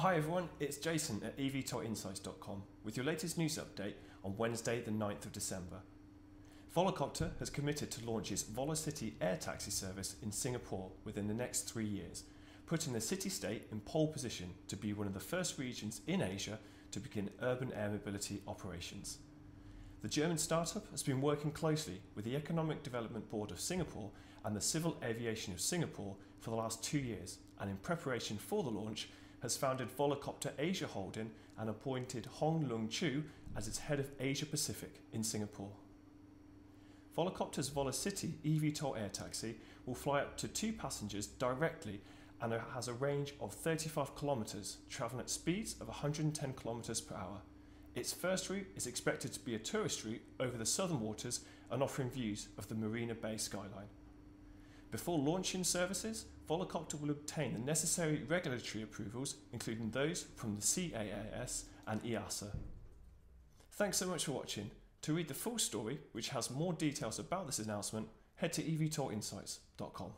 Hi everyone, it's Jason at evtolinsights.com with your latest news update on Wednesday, the 9th of December. Volocopter has committed to launch its VoloCity air taxi service in Singapore within the next three years, putting the city state in pole position to be one of the first regions in Asia to begin urban air mobility operations. The German startup has been working closely with the Economic Development Board of Singapore and the Civil Aviation of Singapore for the last two years, and in preparation for the launch, has founded Volocopter Asia Holding and appointed Hon Lung Chu as its head of Asia Pacific in Singapore. Volocopter's VoloCity eVTOL air taxi will fly up to two passengers directly and has a range of 35 kilometres, travelling at speeds of 110 kilometres per hour. Its first route is expected to be a tourist route over the southern waters and offering views of the Marina Bay skyline. Before launching services, Volocopter will obtain the necessary regulatory approvals, including those from the CAAS and EASA. Thanks so much for watching. To read the full story, which has more details about this announcement, head to evtolinsights.com.